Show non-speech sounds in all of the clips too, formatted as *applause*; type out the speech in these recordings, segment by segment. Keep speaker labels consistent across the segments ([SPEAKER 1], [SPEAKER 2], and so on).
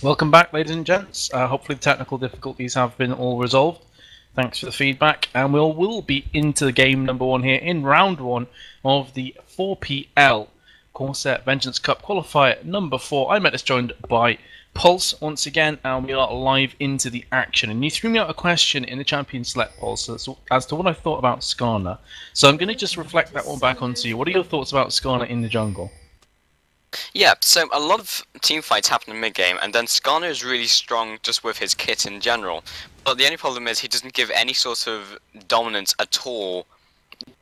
[SPEAKER 1] Welcome back, ladies and gents. Uh, hopefully, the technical difficulties have been all resolved. Thanks for the feedback, and we'll will be into game number one here in round one of the 4PL Corsair Vengeance Cup qualifier number four. I'm Metis joined by Pulse once again, and we are live into the action. And you threw me out a question in the champion select as, as to what I thought about Skarner. So I'm going to just reflect that one back onto you. What are your thoughts about Skarner in the jungle?
[SPEAKER 2] Yeah, so a lot of team fights happen in mid game, and then Skarner is really strong just with his kit in general. But the only problem is he doesn't give any sort of dominance at all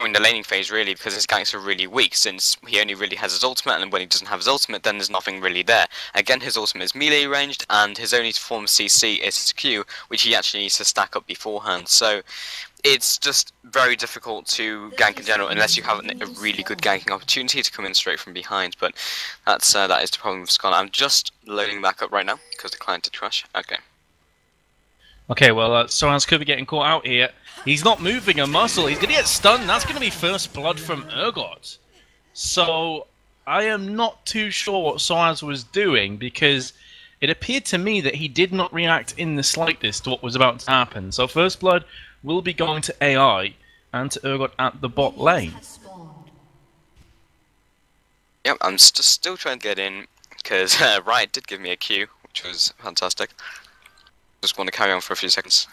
[SPEAKER 2] in the laning phase, really, because his ganks are really weak, since he only really has his ultimate, and when he doesn't have his ultimate, then there's nothing really there. Again, his ultimate is melee ranged, and his only form CC is his Q, which he actually needs to stack up beforehand. So it's just very difficult to gank in general unless you have a really good ganking opportunity to come in straight from behind. But that's uh, that is the problem with Skarner. I'm just loading back up right now because the client did crash. Okay.
[SPEAKER 1] Okay, well, uh, Soaz could be getting caught out here. He's not moving a muscle. He's going to get stunned. That's going to be first blood from Urgot. So I am not too sure what Soaz was doing because it appeared to me that he did not react in the slightest to what was about to happen. So first blood will be going to AI and to Urgot at the bot lane.
[SPEAKER 2] Yep, I'm st still trying to get in because *laughs* uh, Riot did give me a Q, which was fantastic. Just want to carry on for a few seconds.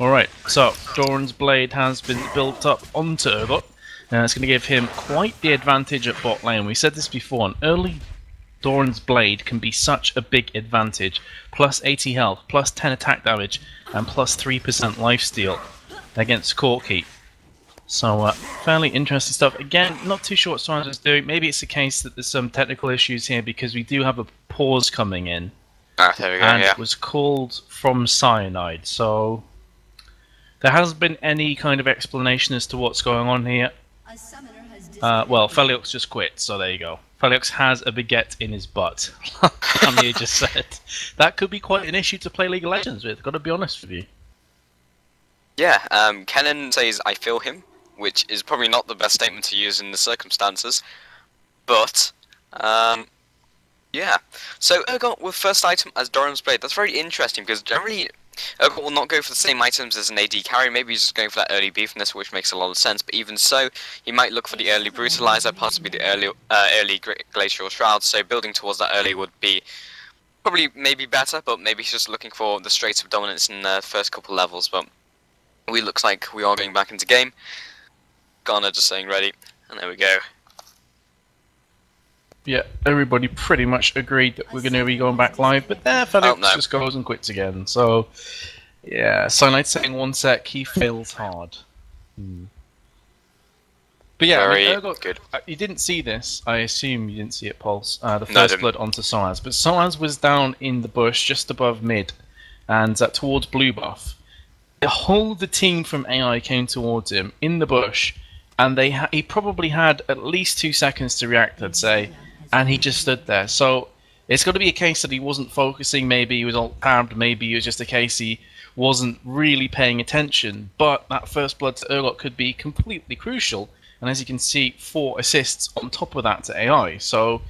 [SPEAKER 1] Alright, so Doran's blade has been built up onto Urgot. and it's going to give him quite the advantage at bot lane. We said this before, an early Doran's blade can be such a big advantage. Plus 80 health, plus 10 attack damage, and plus 3% lifesteal against Corki. So, uh, fairly interesting stuff. Again, not too sure what is doing. Maybe it's the case that there's some technical issues here because we do have a pause coming in.
[SPEAKER 2] Ah, there we go,
[SPEAKER 1] and
[SPEAKER 2] yeah.
[SPEAKER 1] it was called from cyanide. So, there hasn't been any kind of explanation as to what's going on here. Uh, well, Feliox just quit, so there you go. Feliox has a baguette in his butt. *laughs* *laughs* Kanye just said. That could be quite an issue to play League of Legends with, gotta be honest with you.
[SPEAKER 2] Yeah, um, Kennen says, I feel him, which is probably not the best statement to use in the circumstances. But, um, yeah. So, Urgot with first item as Doran's Blade. That's very interesting because generally Urgot will not go for the same items as an AD carry. Maybe he's just going for that early beefness, which makes a lot of sense. But even so, he might look for the early Brutalizer, possibly the early uh, early Glacial Shroud. So building towards that early would be probably maybe better, but maybe he's just looking for the straight up dominance in the first couple levels. But we looks like we are going back into game. Garner just saying ready, and there we go.
[SPEAKER 1] Yeah, everybody pretty much agreed that we're going to be going back live, but there, Felix
[SPEAKER 2] Oh, no.
[SPEAKER 1] just goes and quits again. So, yeah, Cyanide saying one sec, he fails hard. Hmm. But yeah, I mean,
[SPEAKER 2] Very good.
[SPEAKER 1] uh, you didn't see this. I assume you didn't see it, Pulse. Uh, the first
[SPEAKER 2] didn't.
[SPEAKER 1] blood onto Soaz, but Soaz was down in the bush just above mid, and uh, towards blue buff. The whole of the team from AI came towards him in the bush, and they ha- he probably had at least two seconds to react. I'd say, and he just stood there. So it's got to be a case that he wasn't focusing. Maybe he was all tabbed. Maybe it was just a case he wasn't really paying attention. But that first blood to Urgot could be completely crucial. And as you can see, four assists on top of that to AI. So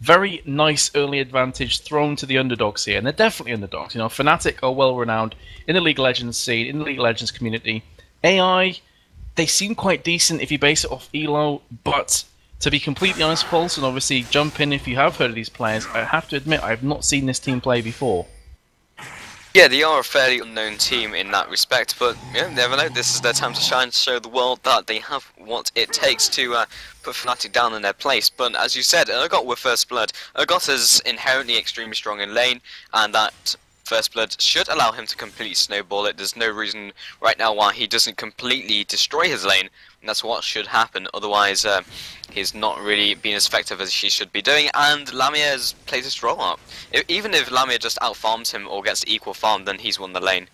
[SPEAKER 1] very nice early advantage thrown to the underdogs here, and they're definitely underdogs. You know, Fnatic are well renowned in the League of Legends scene, in the League of Legends community. AI, they seem quite decent if you base it off Elo, but to be completely honest, Pulse, and obviously jump in if you have heard of these players, I have to admit I have not seen this team play before.
[SPEAKER 2] Yeah, they are a fairly unknown team in that respect, but yeah, never know. This is their time to shine, to show the world that they have what it takes to uh, put Fnatic down in their place. But as you said, Urgot with First Blood. Urgot is inherently extremely strong in lane, and that First Blood should allow him to completely snowball it. There's no reason right now why he doesn't completely destroy his lane, and that's what should happen. Otherwise, uh, he's not really been as effective as he should be doing, and Lamia has played his role up. I- even if Lamia just outfarms him or gets equal farm, then he's won the lane.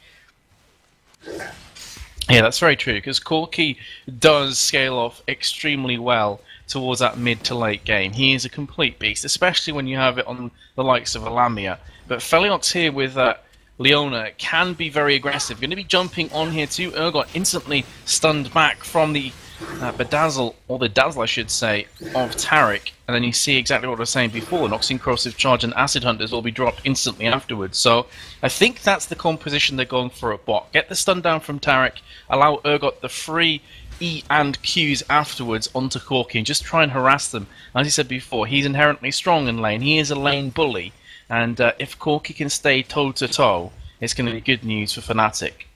[SPEAKER 1] Yeah, that's very true because Corki does scale off extremely well towards that mid to late game. He is a complete beast, especially when you have it on the likes of Alamia. But Feliox here with uh, Leona can be very aggressive. Going to be jumping on here too. Urgot instantly stunned back from the uh, bedazzle, or the dazzle I should say, of Taric, and then you see exactly what I was saying before, Noxian Corrosive Charge and Acid Hunters will be dropped instantly afterwards. So I think that's the composition they're going for at bot. Get the stun down from Taric, allow Urgot the free E and Qs afterwards onto Corki and just try and harass them. As I said before, he's inherently strong in lane. He is a lane bully, and uh, if Corki can stay toe to toe, it's going to be good news for Fnatic.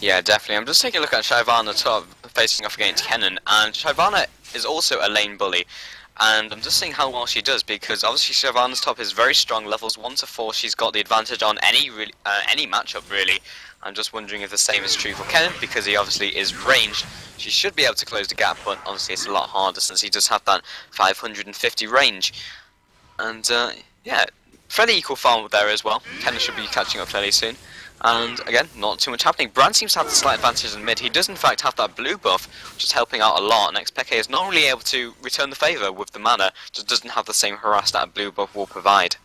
[SPEAKER 2] Yeah, definitely. I'm just taking a look at Shyvana top facing off against Kennen, and Shyvana is also a lane bully. And I'm just seeing how well she does because obviously Shyvana's top is very strong, levels one to four. She's got the advantage on any uh, any matchup really. I'm just wondering if the same is true for Kennen because he obviously is ranged. She should be able to close the gap, but obviously it's a lot harder since he does have that 550 range. And uh, yeah, fairly equal farm there as well. Kennen should be catching up fairly soon. And again, not too much happening. Brand seems to have the slight advantage in mid. He does in fact have that blue buff, which is helping out a lot. And Xpeke is not really able to return the favour with the mana, just doesn't have the same harass that a blue buff will provide.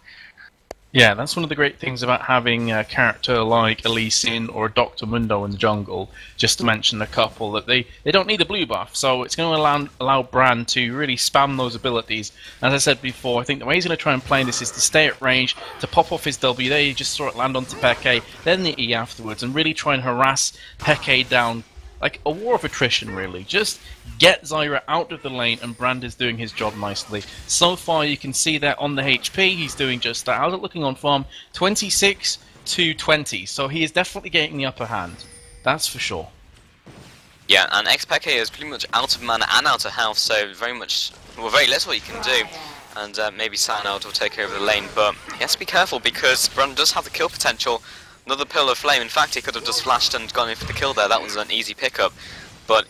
[SPEAKER 1] Yeah, that's one of the great things about having a character like Lee Sin or Dr. Mundo in the jungle, just to mention a couple, that they, they don't need a blue buff, so it's going to allow, allow Brand to really spam those abilities. As I said before, I think the way he's going to try and play this is to stay at range, to pop off his W, there you just saw it land onto Peke, then the E afterwards, and really try and harass Peke down like a war of attrition, really. Just get Zyra out of the lane, and Brand is doing his job nicely. So far, you can see that on the HP, he's doing just that. How's it looking on farm? 26 to 20, so he is definitely getting the upper hand. That's for sure.
[SPEAKER 2] Yeah, and Xpeke is pretty much out of mana and out of health, so very much, well, very little he can do. And uh, maybe Sanald will take over the lane, but he has to be careful because Brand does have the kill potential. Another Pillar of Flame. In fact, he could have just flashed and gone in for the kill there. That was an easy pickup. But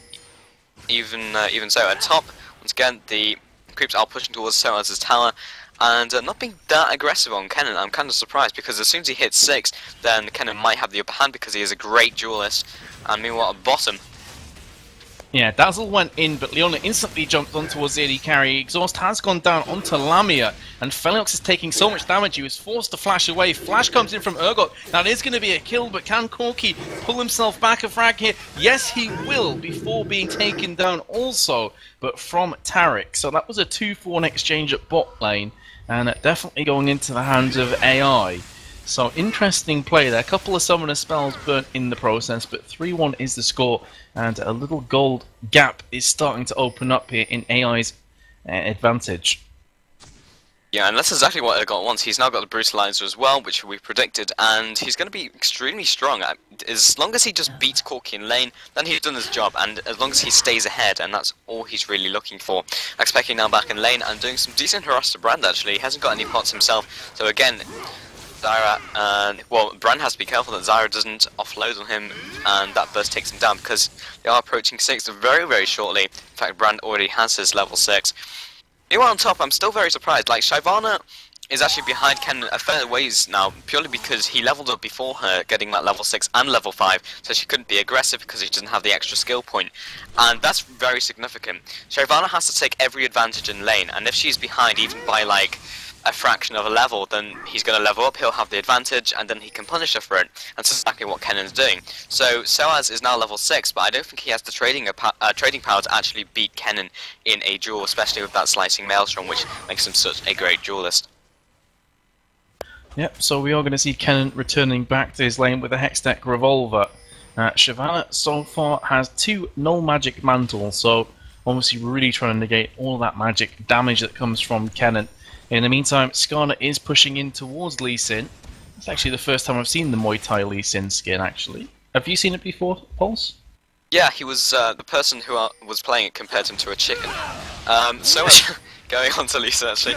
[SPEAKER 2] even uh, even so, at top, once again, the creeps are pushing towards Soaz's tower. And uh, not being that aggressive on Kennen, I'm kind of surprised because as soon as he hits 6, then Kennen might have the upper hand because he is a great duelist. And meanwhile, at bottom,
[SPEAKER 1] yeah, Dazzle went in, but Leona instantly jumped on towards the AD carry. Exhaust has gone down onto Lamia, and Feliox is taking so much damage he was forced to flash away. Flash comes in from Urgot. That is going to be a kill, but can Corki pull himself back a frag here? Yes, he will, before being taken down also, but from Taric. So that was a 2-4 exchange at bot lane, and definitely going into the hands of AI. So interesting play there. A couple of summoner spells burnt in the process, but 3-1 is the score, and a little gold gap is starting to open up here in AI's uh, advantage.
[SPEAKER 2] Yeah, and that's exactly what Urgot wants. He's now got the Brutalizer as well, which we predicted, and he's going to be extremely strong. Uh, as long as he just beats Corki in lane, then he's done his job, and as long as he stays ahead, and that's all he's really looking for. Expecting now back in lane and doing some decent harass to Brand, actually. He hasn't got any pots himself, so again, Zyra, and well, Brand has to be careful that Zyra doesn't offload on him, and that burst takes him down because they are approaching six very, very shortly. In fact, Brand already has his level six. Meanwhile, on top, I'm still very surprised. Like Shyvana is actually behind Ken a fair ways now, purely because he leveled up before her, getting that level 6 and level 5, so she couldn't be aggressive because she doesn't have the extra skill point. And that's very significant. Shyvana has to take every advantage in lane, and if she's behind, even by like a fraction of a level, then he's going to level up, he'll have the advantage, and then he can punish her for it. And that's exactly what Kennen's doing. So Soaz is now level 6, but I don't think he has the trading uh, trading power to actually beat Kennen in a duel, especially with that slicing Maelstrom, which makes him such a great duelist.
[SPEAKER 1] Yep, so we are going to see Kenan returning back to his lane with a Hextech Revolver. Uh, Shyvana so far has two null magic mantles, so obviously really trying to negate all that magic damage that comes from Kennen. In the meantime, Skarner is pushing in towards Lee Sin. It's actually the first time I've seen the Muay Thai Lee Sin skin, actually. Have you seen it before, Pulse?
[SPEAKER 2] Yeah, he was uh, the person who uh, was playing it compared him to a chicken. Um, so *laughs* going on to Lee Sin, actually.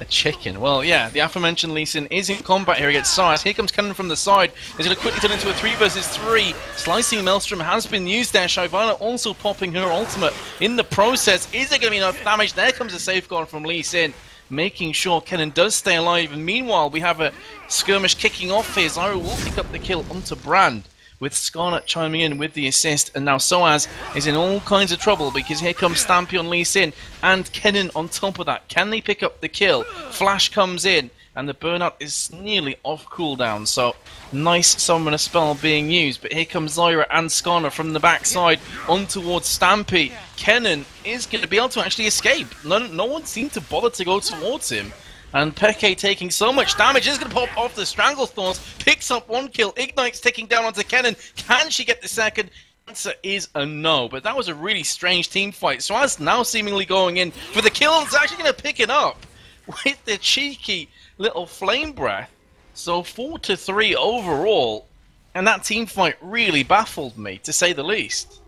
[SPEAKER 1] A chicken. Well, yeah, the aforementioned Lee Sin is in combat here against Soaz. Here comes Kennen from the side. He's going to quickly turn into a 3 versus 3. Slicing Maelstrom has been used there. Shyvana also popping her ultimate in the process. Is there going to be enough damage? There comes a safeguard from Lee Sin making sure Kennen does stay alive. And meanwhile, we have a skirmish kicking off here. Zyra will pick up the kill onto Brand with Skarner chiming in with the assist. And now Soaz is in all kinds of trouble because here comes Stampy on Lee Sin and Kennen on top of that. Can they pick up the kill? Flash comes in and the burnout is nearly off cooldown. So nice summoner spell being used, but here comes Zyra and Skarner from the backside on towards Stampy. Kennen is going to be able to actually escape. No, no one seemed to bother to go towards him. And Peke taking so much damage is going to pop off the Stranglethorns, picks up one kill, Ignite's taking down onto Kennen. Can she get the second? answer is a no, but that was a really strange team fight. Soaz now seemingly going in for the kill, it's actually going to pick it up *laughs* with the cheeky little flame breath. So four to three overall, and that team fight really baffled me, to say the least.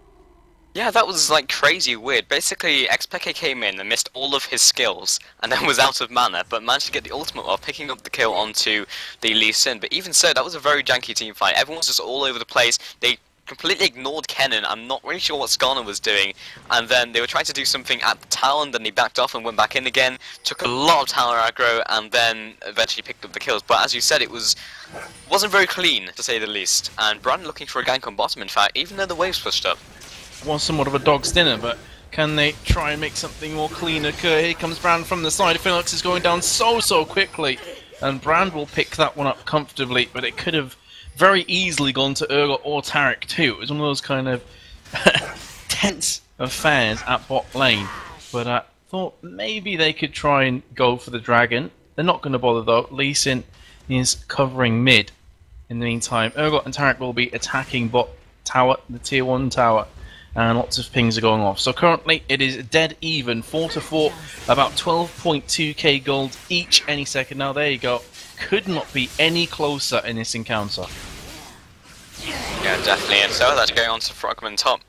[SPEAKER 2] Yeah, that was like crazy weird. Basically, Xpeke came in and missed all of his skills, and then *laughs* was out of mana, but managed to get the ultimate while picking up the kill onto the Lee Sin. But even so, that was a very janky team fight. Everyone was just all over the place. They completely ignored Kennen. I'm not really sure what Skarner was doing. And then they were trying to do something at the tower, and then he backed off and went back in again. Took a lot of tower aggro, and then eventually picked up the kills. But as you said, it was wasn't very clean to say the least. And Brand looking for a gank on bottom. In fact, even though the waves pushed up.
[SPEAKER 1] Was somewhat of a dog's dinner, but can they try and make something more clean occur? Here comes Brand from the side. Phoenix is going down so so quickly, and Brand will pick that one up comfortably. But it could have very easily gone to Urgot or Taric too. It was one of those kind of *laughs* tense affairs at bot lane. But I thought maybe they could try and go for the dragon. They're not going to bother though. Lee Sin is covering mid. In the meantime, Urgot and Taric will be attacking bot tower, the tier 1 tower. And lots of pings are going off. So currently it is dead even, 4 to 4, about 12.2k gold each any second. Now there you go could not be any closer in this encounter.
[SPEAKER 2] Yeah, definitely. And so that's going on to Frogman top.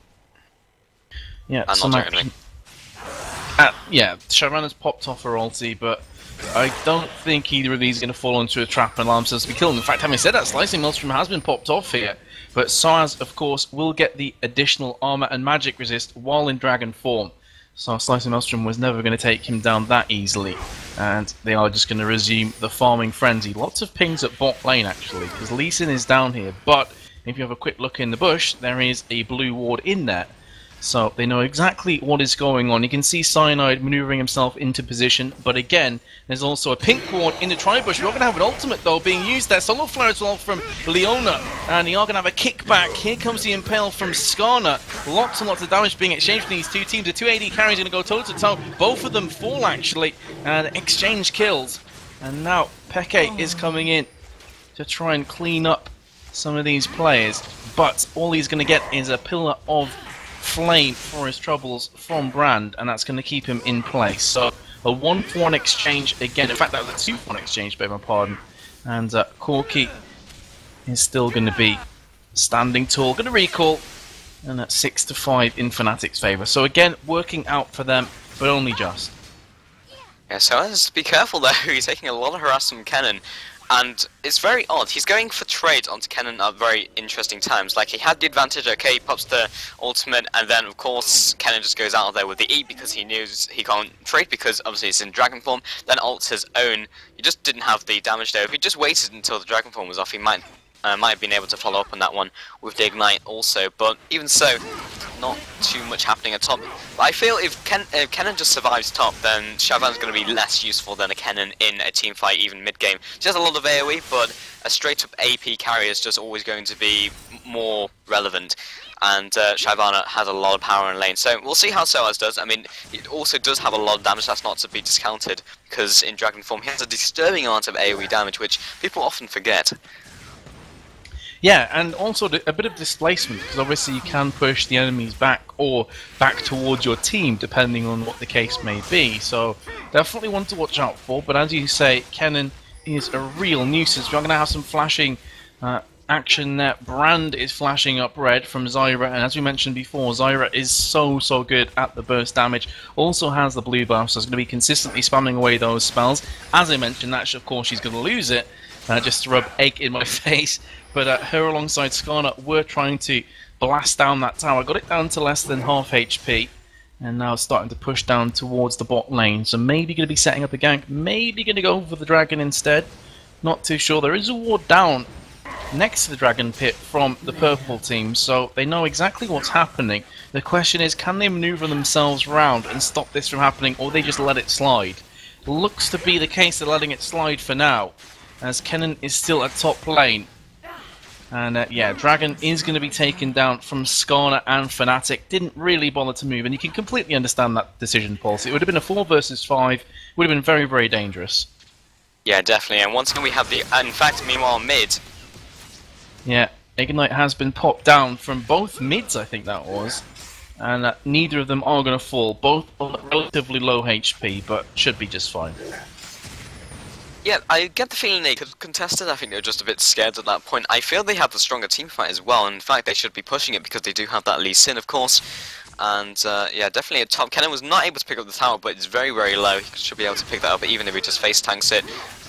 [SPEAKER 1] Yeah,
[SPEAKER 2] and not only.
[SPEAKER 1] Uh, yeah, Shyvana's popped off her ulti, but I don't think either of these are going to fall into a trap and alarm system to be killed. In fact, having said that, Slicing Maelstrom has been popped off here. But Soaz, of course, will get the additional armor and magic resist while in dragon form. So Slicing Maelstrom was never going to take him down that easily. And they are just going to resume the farming frenzy. Lots of pings at bot lane, actually, because Lee Sin is down here. But if you have a quick look in the bush, there is a blue ward in there. So they know exactly what is going on. You can see Cyanide maneuvering himself into position, but again, there's also a pink ward in the tri-bush. We're going to have an ultimate, though, being used there. Solar Flare as well from Leona, and you are going to have a kickback. Here comes the Impale from Skarner. Lots and lots of damage being exchanged from these two teams. The 280 carry is going to go toe-to-toe. Both of them fall, actually, and exchange kills. And now Peke is coming in to try and clean up some of these players, but all he's going to get is a pillar of flame for his troubles from Brand, and that's going to keep him in place. So a one for one exchange again. In fact, that was a two for one exchange, beg my pardon. And uh, Corki is still going to be standing tall, going to recall, and at six to five in Fnatic's favour. So again, working out for them, but only just.
[SPEAKER 2] Yeah, so let's be careful there. *laughs* He's taking a lot of harassment from Kennen. And it's very odd. He's going for trades onto Kennen at very interesting times. Like, he had the advantage, okay, he pops the ultimate, and then, of course, Kennen just goes out of there with the E because he knows he can't trade because, obviously, it's in Dragon form. Then ults his own. He just didn't have the damage there. If he just waited until the Dragon form was off, he might uh, might have been able to follow up on that one with the Ignite also, but even so, not too much happening at top. I feel if, Ken if Kennen just survives top, then Shyvana's going to be less useful than a Kennen in a team fight, even mid-game. She has a lot of AoE, but a straight-up AP carry is just always going to be more relevant. And uh, Shyvana has a lot of power in lane, so we'll see how Soaz does. I mean, it also does have a lot of damage, that's not to be discounted, because in Dragon form he has a disturbing amount of AoE damage, which people often forget.
[SPEAKER 1] Yeah, and also a bit of displacement because obviously you can push the enemies back or back towards your team depending on what the case may be. So definitely one to watch out for. But as you say, Kennen is a real nuisance. We're going to have some flashing uh, action there. Brand is flashing up red from Zyra, and as we mentioned before, Zyra is so so good at the burst damage. Also has the blue buff, so it's going to be consistently spamming away those spells. As I mentioned, that's of course she's going to lose it. Uh, just to rub egg in my *laughs* face but uh, her alongside Skarner were trying to blast down that tower. Got it down to less than half HP, and now starting to push down towards the bot lane. So maybe going to be setting up a gank, maybe going to go for the dragon instead. Not too sure. There is a ward down next to the dragon pit from the purple team, so they know exactly what's happening. The question is, can they maneuver themselves round and stop this from happening, or they just let it slide? looks to be the case. They're letting it slide for now, as Kennen is still at top lane. And uh, yeah, Dragon is going to be taken down from Skarner and Fnatic. Didn't really bother to move, and you can completely understand that decision, Pulse. So it would have been a 4 versus 5. Would have been very, very dangerous.
[SPEAKER 2] Yeah, definitely. And once again, we have the. In fact, meanwhile, mid.
[SPEAKER 1] Yeah, Ignite has been popped down from both mids, I think that was. And uh, neither of them are going to fall. Both are relatively low HP, but should be just fine.
[SPEAKER 2] Yeah, I get the feeling they could contest it. I think they're just a bit scared at that point. I feel they have the stronger team fight as well. In fact, they should be pushing it because they do have that Lee Sin, of course. And uh, yeah, definitely a top. Kennen was not able to pick up the tower, but it's very, very low. He should be able to pick that up, even if he just face tanks it.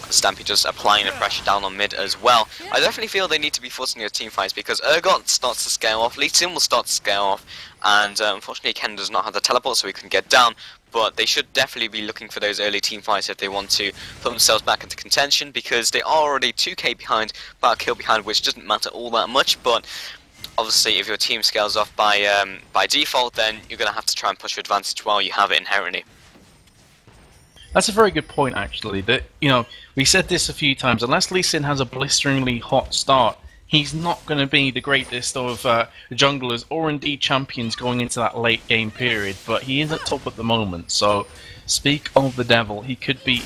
[SPEAKER 2] Stampy just applying the pressure down on mid as well. I definitely feel they need to be forcing their team fights because Urgot starts to scale off, Lee Sin will start to scale off, and uh, unfortunately Ken does not have the teleport so he can get down. But they should definitely be looking for those early team fights if they want to put themselves back into contention because they are already 2k behind, about a kill behind, which doesn't matter all that much. But obviously, if your team scales off by um, by default, then you're going to have to try and push your advantage while you have it inherently.
[SPEAKER 1] That's a very good point, actually. That you know, we said this a few times. Unless Lee Sin has a blisteringly hot start, he's not going to be the greatest of uh, junglers or indeed champions going into that late game period. But he is at top at the moment. So, speak of the devil, he could be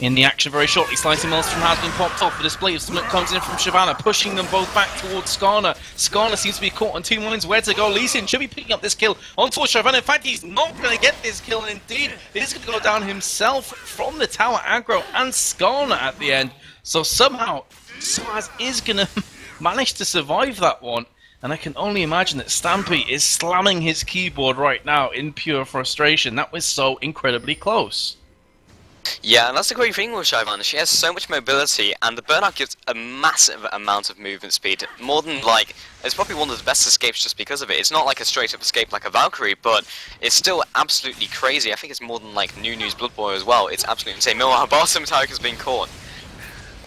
[SPEAKER 1] in the action very shortly. Slicing Maelstrom has been popped off. The display of smoke comes in from Shyvana, pushing them both back towards Skarner. Skarner seems to be caught on two lines. Where to go? Lee Sin should be picking up this kill on onto Shyvana. In fact, he's not going to get this kill. And indeed, he's going to go down himself from the tower aggro and Skarner at the end. So somehow, Soaz is going *laughs* to manage to survive that one. And I can only imagine that Stampy is slamming his keyboard right now in pure frustration. That was so incredibly close.
[SPEAKER 2] Yeah, and that's the great thing with Shyvana. She has so much mobility, and the burnout gives a massive amount of movement speed. More than like, it's probably one of the best escapes just because of it. It's not like a straight up escape like a Valkyrie, but it's still absolutely crazy. I think it's more than like Nunu's Blood Boil as well. It's absolutely insane. Meanwhile, *laughs* Bottom Taric has been caught.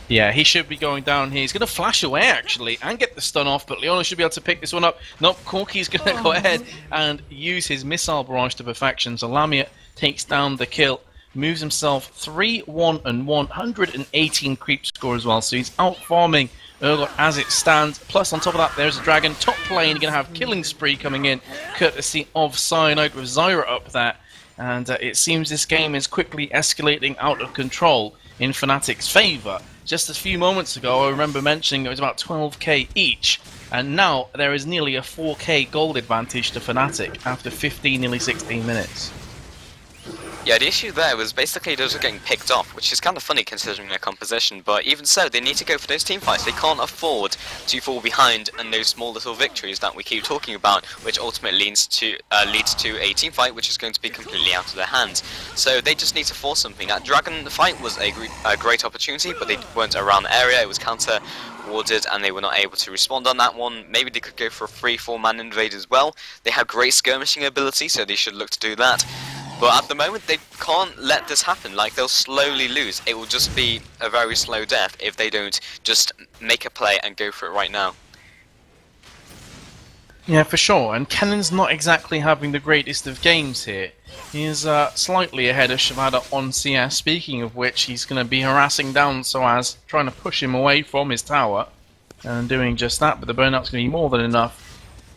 [SPEAKER 1] Yeah, he should be going down here. He's going to flash away, actually, and get the stun off, but Leona should be able to pick this one up. Nope, Corki's going to go ahead and use his missile barrage to perfection, so Lamia takes down the kill moves himself 3 1 and 118 creep score as well. So he's out farming Urgot as it stands. Plus, on top of that, there's a dragon. Top lane, you're going to have Killing Spree coming in, courtesy of Cyanide with Zyra up there. And uh, it seems this game is quickly escalating out of control in Fnatic's favour. Just a few moments ago, I remember mentioning it was about 12k each, and now there is nearly a 4k gold advantage to Fnatic after 15, nearly 16 minutes.
[SPEAKER 2] Yeah, the issue there was basically those were getting picked off, which is kind of funny considering their composition, but even so, they need to go for those team fights. They can't afford to fall behind in those small little victories that we keep talking about, which ultimately leads to uh, leads to a team fight which is going to be completely out of their hands. So they just need to force something. That Dragon fight was a, a great opportunity, but they weren't around the area, it was counter warded and they were not able to respond on that one. Maybe they could go for a 3-4 man invade as well. They have great skirmishing ability, so they should look to do that. But at the moment, they can't let this happen. Like, they'll slowly lose. It will just be a very slow death if they don't just make a play and go for it right now.
[SPEAKER 1] Yeah, for sure. And Kennen's not exactly having the greatest of games here. He is uh, slightly ahead of Shyvana on CS. Speaking of which, he's going to be harassing down Soaz, trying to push him away from his tower. And doing just that, but the burnout's going to be more than enough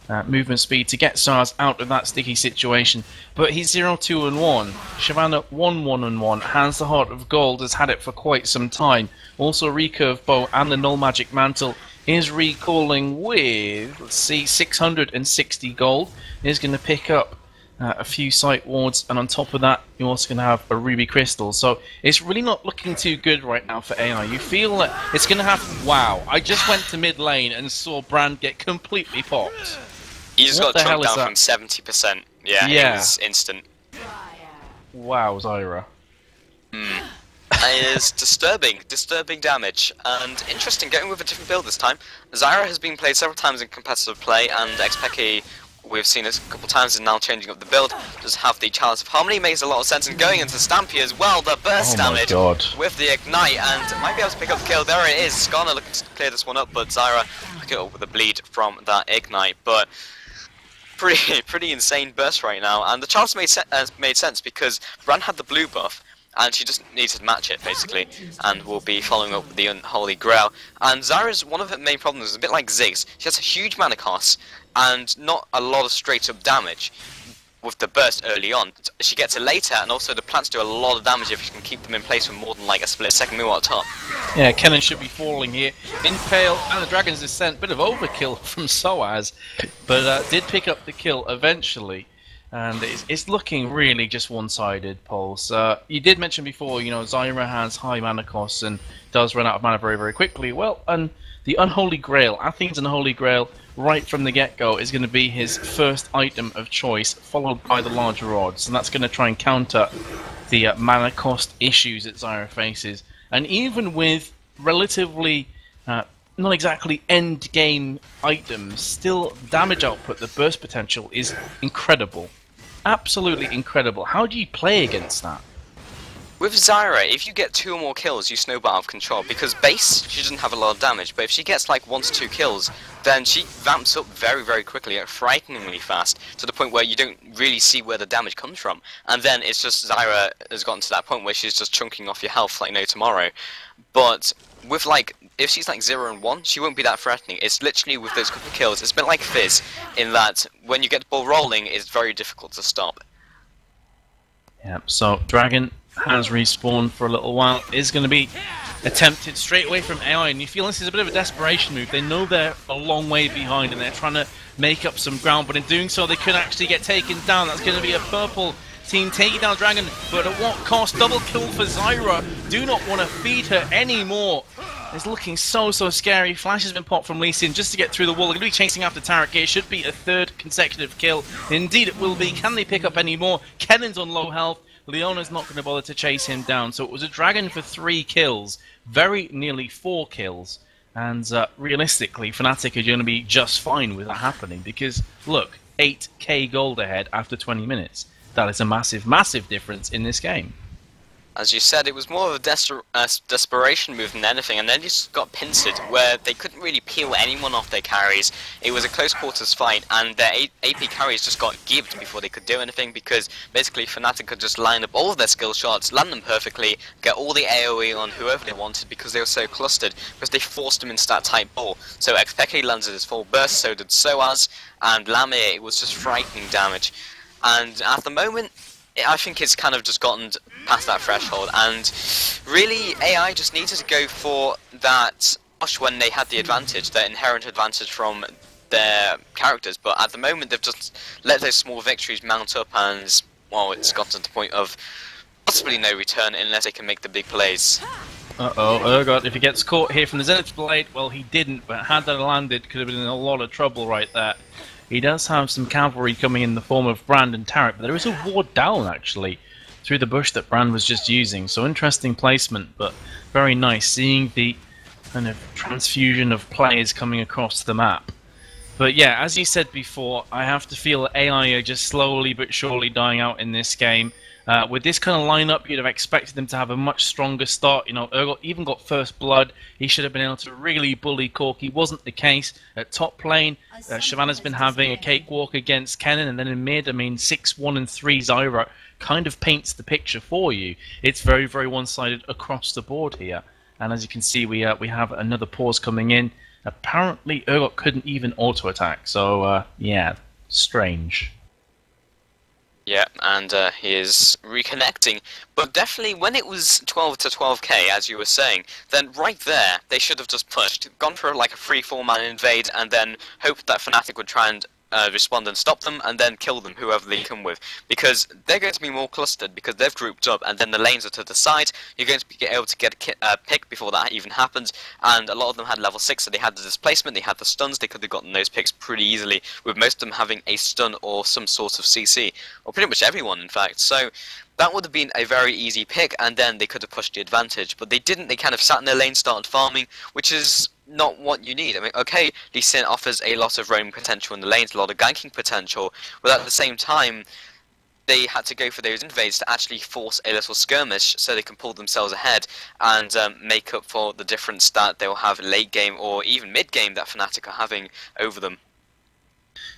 [SPEAKER 1] uh, movement speed to get Soaz out of that sticky situation. But he's 0 2 and 1. Shyvana 1 1 and 1. Has the Heart of Gold, has had it for quite some time. Also, Recurve Bow and the Null Magic Mantle is recalling with, let's see, 660 gold. Is going to pick up uh, a few sight wards, and on top of that, you're also going to have a ruby crystal. So it's really not looking too good right now for AI. You feel that it's going to have. Wow! I just went to mid lane and saw Brand get completely popped.
[SPEAKER 2] You just what got chunked down from 70%. Yeah, yeah, it was instant.
[SPEAKER 1] Wow, Zyra.
[SPEAKER 2] Hmm. That is *laughs* disturbing, disturbing damage, and interesting, going with a different build this time. Zyra has been played several times in competitive play, and Xpeke, we've seen it a couple times, is now changing up the build. Does have the Chalice of Harmony, makes a lot of sense, and going into Stampy as well, the burst
[SPEAKER 1] oh
[SPEAKER 2] damage
[SPEAKER 1] God.
[SPEAKER 2] with the Ignite, and might be able to pick up the kill. There it is, Skarner looking to clear this one up, but Zyra pick it up with a bleed from that Ignite, but pretty *laughs* pretty insane burst right now, and the Chalice made, se uh, made sense because Brand had the blue buff, and she just needs to match it basically, and we'll be following up with the Unholy Grail. And Zyra's one of her main problems is a bit like Ziggs. She has a huge mana cost and not a lot of straight up damage with the burst early on. She gets it later, and also the plants do a lot of damage if you can keep them in place for more than like a split second move at top.
[SPEAKER 1] Yeah, Kennen should be falling here. Impale and the Dragon's Descent, bit of overkill *laughs* from Soaz, but uh, did pick up the kill eventually. And it's, it's looking really just one-sided, Pulse. Uh, you did mention before, you know, Zyra has high mana costs and does run out of mana very, very quickly. Well, and the Unholy Grail, Athene's Unholy Grail, right from the get-go is going to be his first item of choice, followed by the larger odds, and that's going to try and counter the uh, mana cost issues that Zyra faces. And even with relatively uh, not exactly end game items, still damage output, the burst potential is incredible. Absolutely incredible. How do you play against that?
[SPEAKER 2] With Zyra, if you get two or more kills, you snowball out of control, because base, she doesn't have a lot of damage, but if she gets like one to two kills, then she vamps up very, very quickly, like, frighteningly fast, to the point where you don't really see where the damage comes from. And then it's just Zyra has gotten to that point where she's just chunking off your health like no tomorrow. But with like, if she's like 0 and 1, she won't be that threatening. It's literally with those couple of kills, it's been like Fizz, in that when you get the ball rolling, it's very difficult to stop.
[SPEAKER 1] Yeah, so Dragon has respawned for a little while. Is going to be attempted straight away from AI, and you feel this is a bit of a desperation move. They know they're a long way behind, and they're trying to make up some ground, but in doing so, they could actually get taken down. That's going to be a purple team taking down Dragon, but at what cost? Double kill for Zyra. Do not want to feed her anymore. It's looking so, so scary. Flash has been popped from Lee Sin just to get through the wall. They're going to be chasing after Taric It should be a third consecutive kill. Indeed, it will be. Can they pick up any more? Kennen's on low health. Leona's not going to bother to chase him down. So it was a dragon for three kills, very nearly four kills. And uh, realistically, Fnatic are going to be just fine with that happening because, look, 8k gold ahead after 20 minutes. That is a massive, massive difference in this game
[SPEAKER 2] as you said, it was more of a uh, desperation move than anything, and then just got pincered, where they couldn't really peel anyone off their carries. It was a close quarters fight, and their A AP carries just got gibbed before they could do anything, because basically Fnatic could just line up all of their skill shots, land them perfectly, get all the AoE on whoever they wanted, because they were so clustered, because they forced them into that tight ball. So Xpeke landed his full burst, so did Soaz, and Lame, it was just frightening damage. And at the moment, I think it's kind of just gotten past that threshold, and really AI just needed to go for that push when they had the advantage, their inherent advantage from their characters. But at the moment, they've just let those small victories mount up, and well, it's gotten to the point of possibly no return unless they can make the big plays.
[SPEAKER 1] Uh oh, oh god, if he gets caught here from the Zenith Blade, well, he didn't, but had that landed, could have been in a lot of trouble right there. He does have some cavalry coming in the form of Brand and Taric, but there is a ward down actually through the bush that Brand was just using. So interesting placement, but very nice seeing the kind of transfusion of players coming across the map. But yeah, as you said before, I have to feel AI are just slowly but surely dying out in this game. Uh, with this kind of lineup, you'd have expected them to have a much stronger start. You know, Urgot even got first blood. He should have been able to really bully Corki. Wasn't the case. At top lane, uh, Shyvana's been having a cakewalk against Kennen, and then in mid, I mean, 6 1 and 3 Zyra kind of paints the picture for you. It's very, very one sided across the board here. And as you can see, we, uh, we have another pause coming in. Apparently, Urgot couldn't even auto attack, so uh, yeah, strange.
[SPEAKER 2] Yeah, and uh, he is reconnecting. But definitely, when it was 12 to 12k, as you were saying, then right there, they should have just pushed, gone for like a free 4-man invade, and then hoped that Fnatic would try and uh, respond and stop them, and then kill them, whoever they come with. Because they're going to be more clustered, because they've grouped up, and then the lanes are to the side. You're going to be able to get a uh, pick before that even happens, and a lot of them had level 6, so they had the displacement, they had the stuns, they could have gotten those picks pretty easily, with most of them having a stun or some sort of CC, or pretty much everyone, in fact. So that would have been a very easy pick, and then they could have pushed the advantage. But they didn't. They kind of sat in their lane, started farming, which is not what you need. I mean, okay, Lee Sin offers a lot of roaming potential in the lanes, a lot of ganking potential, but at the same time, they had to go for those invades to actually force a little skirmish so they can pull themselves ahead and um, make up for the difference that they'll have late game or even mid game that Fnatic are having over them.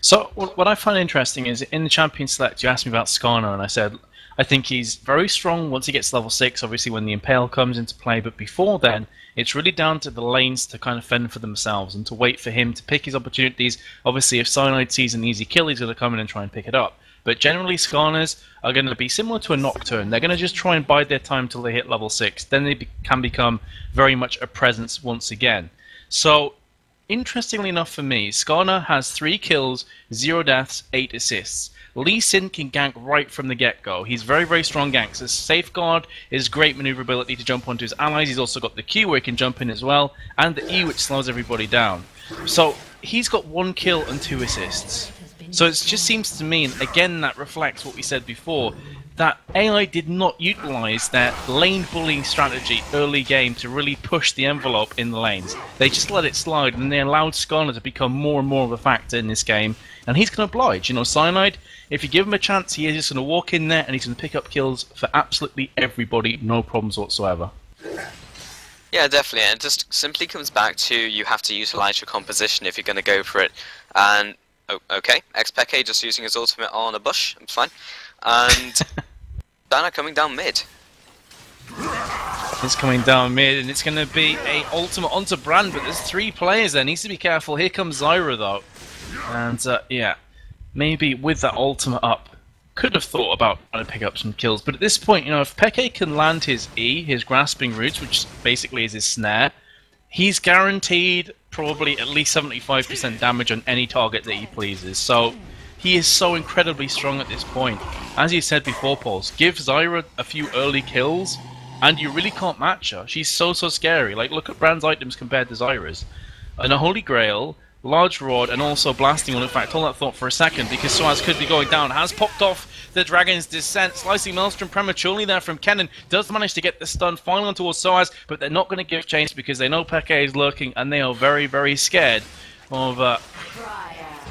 [SPEAKER 1] So what I find interesting is in the champion select, you asked me about Skarner, and I said I think he's very strong once he gets level 6, obviously when the Impale comes into play, but before then, it's really down to the lanes to kind of fend for themselves and to wait for him to pick his opportunities. Obviously, if Cyanide sees an easy kill, he's going to come in and try and pick it up. But generally, Skarners are going to be similar to a Nocturne. They're going to just try and bide their time till they hit level 6. Then they be- can become very much a presence once again. So, interestingly enough for me, Skarner has 3 kills, 0 deaths, 8 assists. Lee Sin can gank right from the get-go. He's very, very strong ganks. His safeguard is great maneuverability to jump onto his allies. He's also got the Q where he can jump in as well, and the E which slows everybody down. So he's got one kill and two assists. So it just seems to me, again that reflects what we said before, that AI did not utilize their lane bullying strategy early game to really push the envelope in the lanes. They just let it slide and they allowed Skarner to become more and more of a factor in this game. And he's going to oblige. You know, Cyanide, if you give him a chance, he is just going to walk in there and he's going to pick up kills for absolutely everybody, no problems whatsoever.
[SPEAKER 2] Yeah, definitely. And it just simply comes back to you have to utilize your composition if you're going to go for it. And, oh, okay, Xpeke just using his ultimate on a bush, it's fine. And *laughs* Banner coming down mid.
[SPEAKER 1] It's coming down mid, and it's going to be a ultimate onto Brand, but there's three players there. Needs to be careful. Here comes Zyra, though. And, uh, yeah, maybe with that ultimate up, could have thought about trying to pick up some kills. But at this point, you know, if Peke can land his E, his grasping roots, which basically is his snare, he's guaranteed probably at least 75% damage on any target that he pleases. So he is so incredibly strong at this point. As you said before, Pulse, give Zyra a few early kills, and you really can't match her. She's so, so scary. Like, look at Brand's items compared to Zyra's. And a Holy Grail, Large Rod, and also Blasting Wand. In fact, hold that thought for a second, because Soaz could be going down. Has popped off the Dragon's Descent. Slicing Maelstrom prematurely there from Kennen. Does manage to get the stun finally on towards Soaz, but they're not going to give chase because they know Peke is lurking, and they are very, very scared of uh,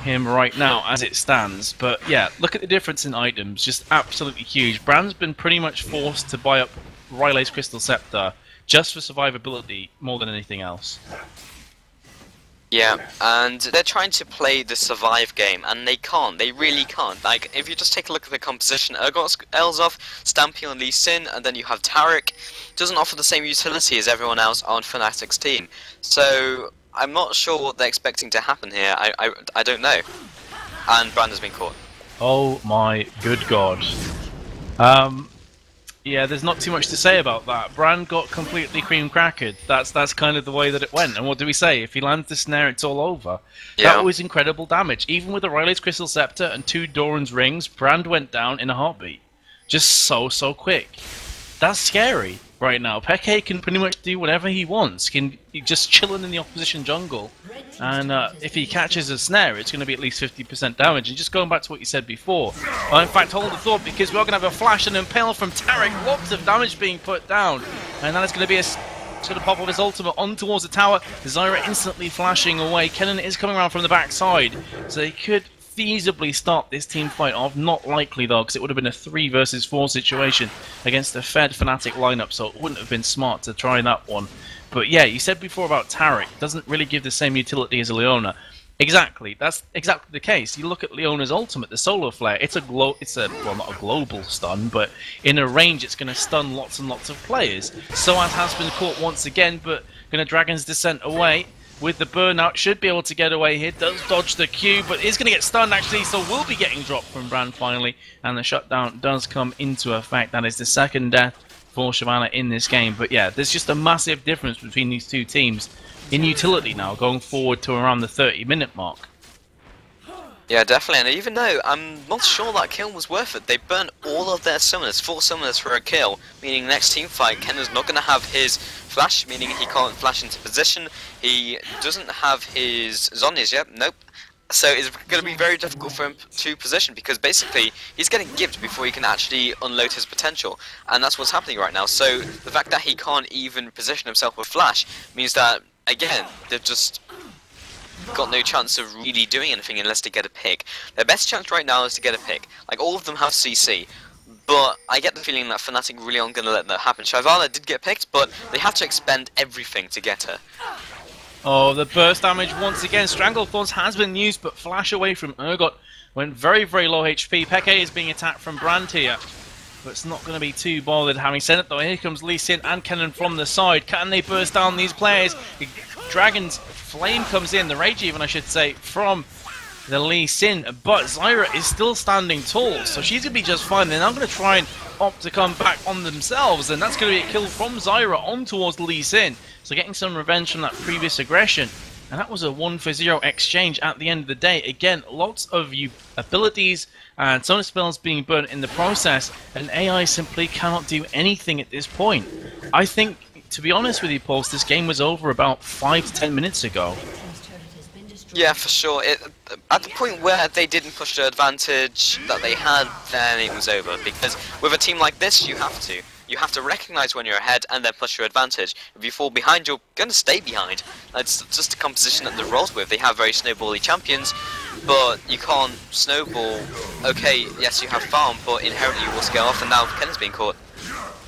[SPEAKER 1] him right now as it stands. But yeah, look at the difference in items, just absolutely huge. Brand's been pretty much forced to buy up Rylai's Crystal Scepter just for survivability more than anything else.
[SPEAKER 2] Yeah, and they're trying to play the survive game, and they can't. They really can't. Like, if you just take a look at the composition, Urgot, Elzov, Stampy, and Lee Sin, and then you have Taric, doesn't offer the same utility as everyone else on Fnatic's team. So, I'm not sure what they're expecting to happen here. I, I, I don't know. And Brand has been caught.
[SPEAKER 1] Oh my good god. Um, yeah, there's not too much to say about that. Brand got completely cream crackered. That's that's kind of the way that it went. And what do we say? If he lands the snare, it's all over.
[SPEAKER 2] Yeah.
[SPEAKER 1] That was incredible damage. Even with the Rylai's Crystal Scepter and two Doran's rings, Brand went down in a heartbeat. Just so so quick. That's scary right now. Peke can pretty much do whatever he wants. He Can he's just chilling in the opposition jungle, and uh, if he catches a snare, it's going to be at least 50% damage. And just going back to what you said before, well, in fact, hold the thought because we're going to have a flash and impale from Taric. Lots of damage being put down, and that is going to be a to the pop of his ultimate on towards the tower. Zyra instantly flashing away. Kennen is coming around from the backside, so he could feasibly start this team fight off. Not likely though, because it would have been a three versus four situation against a Fed Fnatic lineup, so it wouldn't have been smart to try that one. But yeah, you said before about Taric doesn't really give the same utility as Leona. Exactly, that's exactly the case. You look at Leona's ultimate, the Solar Flare. It's a glo- it's a well, not a global stun, but in a range, it's going to stun lots and lots of players. Soaz has been caught once again, but going to Dragon's Descent away with the burnout. Should be able to get away here. Does dodge the Q, but is going to get stunned actually, so will be getting dropped from Brand finally. And the shutdown does come into effect. That is the second death for Shyvana in this game. But yeah, there's just a massive difference between these two teams in utility now, going forward to around the 30 minute mark.
[SPEAKER 2] Yeah, definitely. And even though I'm not sure that kill was worth it, they burnt all of their summoners, four summoners for a kill, meaning next team fight, Ken is not going to have his flash, meaning he can't flash into position. He doesn't have his Zhonya's yet, nope. So it's going to be very difficult for him to position because basically he's getting gibbed before he can actually unload his potential, and that's what's happening right now. So the fact that he can't even position himself with flash means that again they've just got no chance of really doing anything unless they get a pick. Their best chance right now is to get a pick. Like all of them have CC, but I get the feeling that Fnatic really aren't going to let that happen. Shyvana did get picked, but they have to expend everything to get her.
[SPEAKER 1] Oh, the burst damage once again. Stranglethorns has been used, but flash away from Urgot went very, very low HP. Peke is being attacked from Brand here. But it's not going to be too bothered. Having said it though, here comes Lee Sin and Kennen from the side. Can they burst down these players? Dragon's Flame comes in, the Rage even I should say, from the Lee Sin, but Zyra is still standing tall, so she's going to be just fine. They're now going to try and opt to come back on themselves, and that's going to be a kill from Zyra on towards Lee Sin. So getting some revenge from that previous aggression. And that was a 1 for 0 exchange at the end of the day. Again, lots of abilities and some spells being burnt in the process, and AI simply cannot do anything at this point. I think, to be honest with you, Pulse, this game was over about 5 to 10 minutes ago.
[SPEAKER 2] Yeah, for sure. It, at the point where they didn't push the advantage that they had, then it was over. Because with a team like this, you have to. You have to recognize when you're ahead and then push your advantage. If you fall behind, you're going to stay behind. That's just the composition that they're rolled with. They have very snowbally champions, but you can't snowball. Okay, yes, you have farm, but inherently you will scale off, and now Kennen's being caught.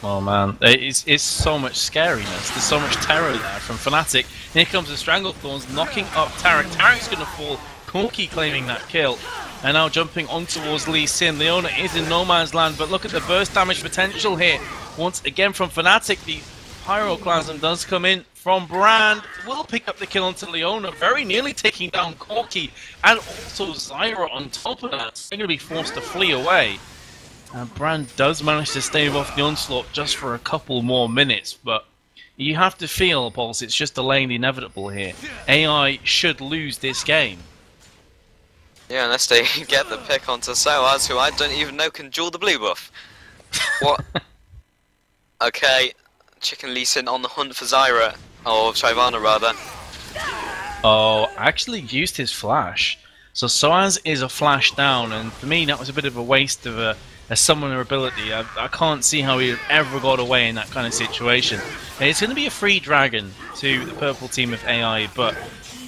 [SPEAKER 1] Oh man, it's, it's so much scariness. There's so much terror there from Fnatic. Here comes the Stranglethorns knocking up Taric. Taric's going to fall. Corki claiming that kill. And now jumping on towards Lee Sin. Leona is in no man's land, but look at the burst damage potential here. Once again from Fnatic, the Pyroclasm does come in from Brand. Will pick up the kill onto Leona, very nearly taking down Corki and also Zyra on top of that. They're going to be forced to flee away. And Brand does manage to stave off the onslaught just for a couple more minutes, but you have to feel, Pulse, it's just delaying the inevitable here. AI should lose this game.
[SPEAKER 2] Yeah, unless they *laughs* get the pick onto Soaz, who I don't even know can duel the blue buff. What? *laughs* okay, Chicken Lee Sin on the hunt for Zyra, or Shyvana rather.
[SPEAKER 1] Oh, actually used his flash. So Soaz is a flash down, and for me that was a bit of a waste of a a summoner ability. I, I can't see how he ever got away in that kind of situation. it's going to be a free dragon to the purple team of AI, but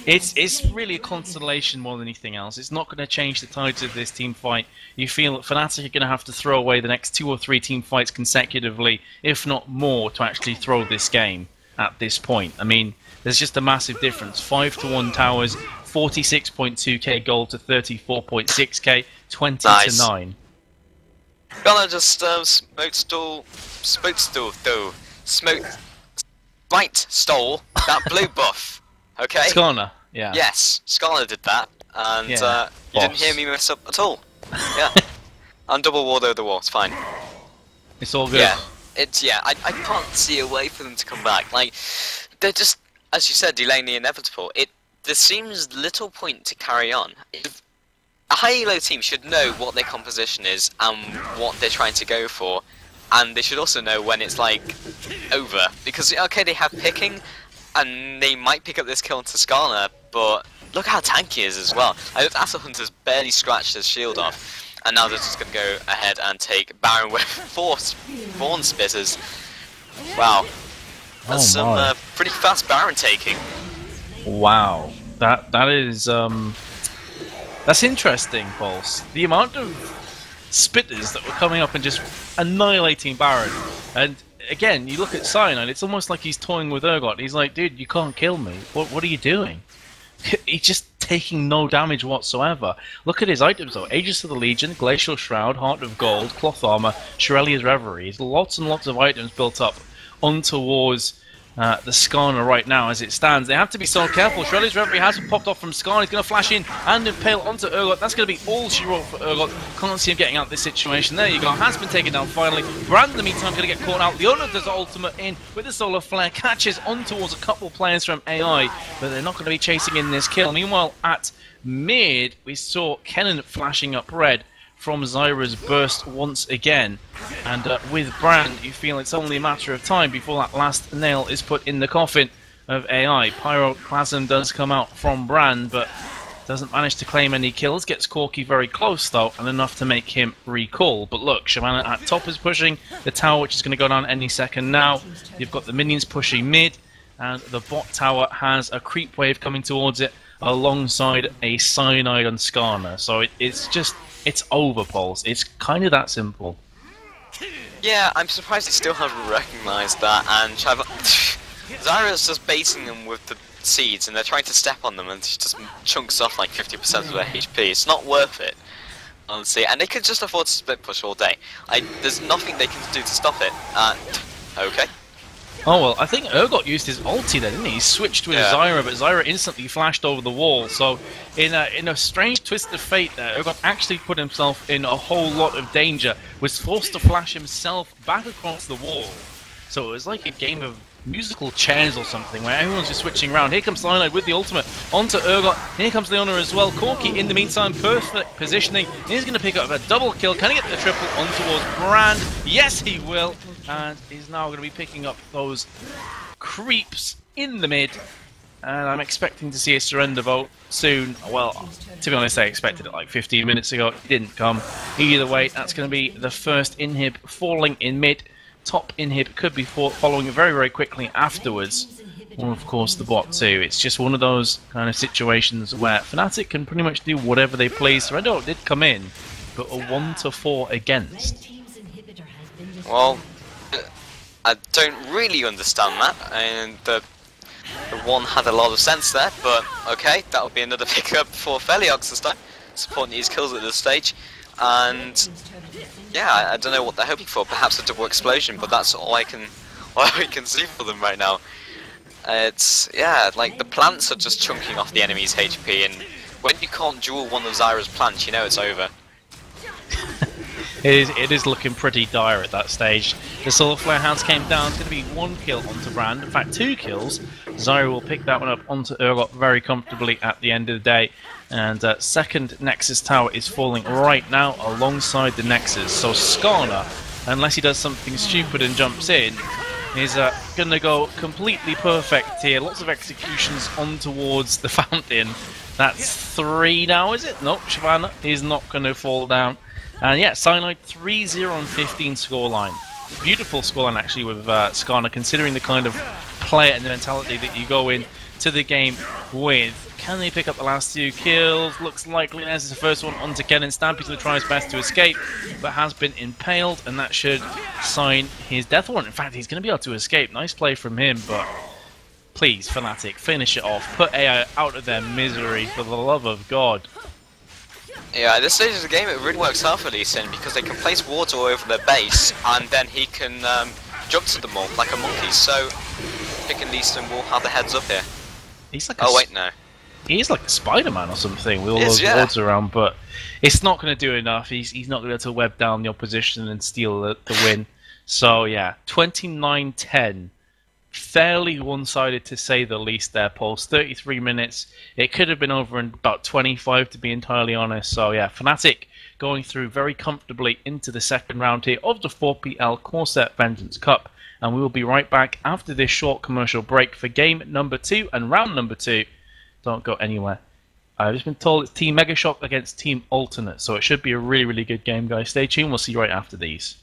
[SPEAKER 1] it's it's really a constellation more than anything else. It's not going to change the tides of this team fight. You feel that Fnatic are going to have to throw away the next two or three team fights consecutively, if not more, to actually throw this game at this point. I mean, there's just a massive difference. 5 to 1 towers, 46.2k gold to 34.6k, 20 nice. to 9.
[SPEAKER 2] Gonna just um, smoked stole, smoked stole, though, smoked, right stole that blue *laughs* buff. Okay.
[SPEAKER 1] Skarner, yeah.
[SPEAKER 2] Yes, Skarner did that, and yeah. uh, you didn't hear me mess up at all. *laughs* Yeah. I'm double ward over the wall. It's fine.
[SPEAKER 1] It's all good.
[SPEAKER 2] Yeah. It's yeah. I I can't see a way for them to come back. Like they're just, as you said, delaying the inevitable. It there seems little point to carry on. If a high elo team should know what their composition is and what they're trying to go for, and they should also know when it's like over. Because okay, they have picking, and they might pick up this kill into Skarner, but look how tanky he is as well. I Asa Hunter's barely scratched his shield off, and now they're just going to go ahead and take Baron with *laughs* four Thorn Spitters. Wow, that's oh some uh, pretty fast Baron taking.
[SPEAKER 1] Wow, that that is um that's interesting, Pulse. The amount of spitters that were coming up and just annihilating Baron. And again, you look at Cyanide, it's almost like he's toying with Urgot. He's like, dude, you can't kill me. What, what are you doing? *laughs* he's just taking no damage whatsoever. Look at his items though. Aegis of the Legion, Glacial Shroud, Heart of Gold, Cloth Armor, Shurelya's Reverie. Lots and lots of items built up on towards uh, the Skarner right now as it stands. They have to be so careful. Shurelya's Reverie has popped off from Skarner. He's going to flash in and impale onto Urgot. That's going to be all she wrote for Urgot. Can't see him getting out of this situation. There you go. Has been taken down finally. Brand, in the meantime, going to get caught out. Leona does ultimate in with the Solar Flare. Catches on towards a couple players from AI, but they're not going to be chasing in this kill. Meanwhile, at mid, we saw Kennen flashing up red from Zyra's burst once again. And uh, with Brand, you feel it's only a matter of time before that last nail is put in the coffin of AI. Pyroclasm does come out from Brand, but doesn't manage to claim any kills. Gets Corki very close, though, and enough to make him recall. But look, Shyvana at top is pushing the tower, which is going to go down any second now. You've got the minions pushing mid, and the bot tower has a creep wave coming towards it alongside a Cyanide on Skarner. So it, it's just it's over, Pulse. It's kind of that simple.
[SPEAKER 2] Yeah, I'm surprised they still haven't recognised that, and *laughs* Zyra's just baiting them with the seeds, and they're trying to step on them, and she just chunks off like 50% of their HP. It's not worth it. honestly, and they could just afford to split push all day. I, there's nothing they can do to stop it. Uh, okay.
[SPEAKER 1] Oh well, I think Urgot used his ulti then, didn't he? He switched with
[SPEAKER 2] Yeah.
[SPEAKER 1] Zyra, but Zyra instantly flashed over the wall. So, in a in a strange twist of fate, there, Urgot actually put himself in a whole lot of danger. Was forced to flash himself back across the wall. So it was like a game of musical chairs or something, where everyone's just switching around. Here comes Cyanide with the ultimate onto Urgot. Here comes Leona as well. Corki, in the meantime, perfect positioning. He's going to pick up a double kill. Can he get the triple on towards Brand? Yes, he will. And he's now going to be picking up those creeps in the mid. And I'm expecting to see a surrender vote soon. Well, to be honest, I expected it like 15 minutes ago. It didn't come. Either way, that's going to be the first inhib falling in mid. Top inhib could be fo- following very, very quickly afterwards. Or, of course, the bot too. It's just one of those kind of situations where Fnatic can pretty much do whatever they please. Surrender vote did come in, but a 1 to 4 against.
[SPEAKER 2] Well, I don't really understand that, and the, the one had a lot of sense there, but okay, that'll be another *laughs* pickup for Feliox this time, supporting his kills at this stage, and yeah, I, I don't know what they're hoping for, perhaps a double explosion, but that's all I can, *laughs* all I can see for them right now. It's, yeah, like the plants are just chunking off the enemy's HP, and when you can't duel one of Zyra's plants, you know it's over.
[SPEAKER 1] It is, it is looking pretty dire at that stage. The Solar Flare Hounds came down. It's going to be one kill onto Brand. In fact, two kills. Zyra will pick that one up onto Urgot very comfortably at the end of the day. And uh, second Nexus Tower is falling right now alongside the Nexus. So Skarner, unless he does something stupid and jumps in, is uh, going to go completely perfect here. Lots of executions on towards the *laughs* fountain. That's three now, is it? Nope, Shyvana is not going to fall down. And yeah, Cyanide 3 0 and 15 scoreline. Beautiful scoreline actually with uh, Skarner, considering the kind of player and the mentality that you go in to the game with. Can they pick up the last two kills? Looks likely as the first one onto. Stampy's going to try his best to escape, but has been impaled, and that should sign his death warrant. In fact, he's going to be able to escape. Nice play from him, but please, Fnatic, finish it off. Put AI out of their misery, for the love of God.
[SPEAKER 2] Yeah, at this stage of the game, it really works out for Lee Sin because they can place wards all over their base, and then he can um, jump to them all like a monkey. So, picking Lee Sin will have the heads up here.
[SPEAKER 1] He's like a
[SPEAKER 2] Oh wait, no.
[SPEAKER 1] he's like Spider-Man or something with all
[SPEAKER 2] is,
[SPEAKER 1] those
[SPEAKER 2] yeah.
[SPEAKER 1] wards around, but it's not going to do enough. He's he's not going to be able to web down the opposition and steal the, the win. *laughs* So yeah, 29-10. Fairly one-sided to say the least there, Pulse. 33 minutes. It could have been over in about 25 to be entirely honest. So yeah, Fnatic going through very comfortably into the second round here of the 4PL Corset Vengeance Cup. And we will be right back after this short commercial break for game number two and round number two. Don't go anywhere. I've just been told it's Team Megashock against Team Alternate, so it should be a really, really good game, guys. Stay tuned. We'll see you right after these.